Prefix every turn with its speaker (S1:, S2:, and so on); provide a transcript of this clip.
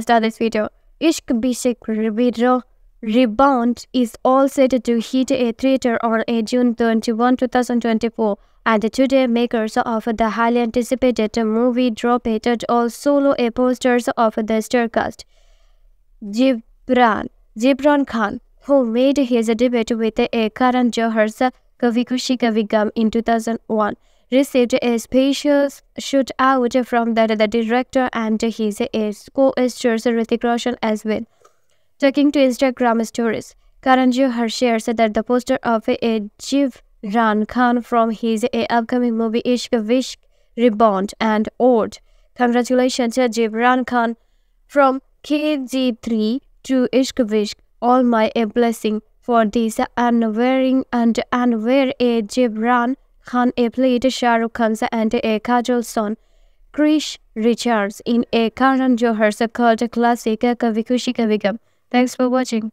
S1: start this video. Ishq Vishk Ribiro Rebound is all set to hit a theater on a June 21, 2024. And today, makers of the highly anticipated movie dropped all solo posters of the star cast. Jibraan, Jibraan Khan, who made his debut with a Karan Johar's Kabhie Gham in 2001 received a special shout out from the, the director and his co-stars Hrithik Roshan as well. Talking to Instagram stories, Karan Johar shares that the poster of a Jibraan Khan from his upcoming movie Ishq Vishk Rebound and Ode. Congratulations Jibraan Khan from KG3 to Ishq Vishk. All my a blessing for this unwearing and unwear a Jibraan Khan played Shah Rukh Khan's and a Kajol son, Krish Raichand in a Karan Johar's cult classic Kabhie Gham. Thanks for watching.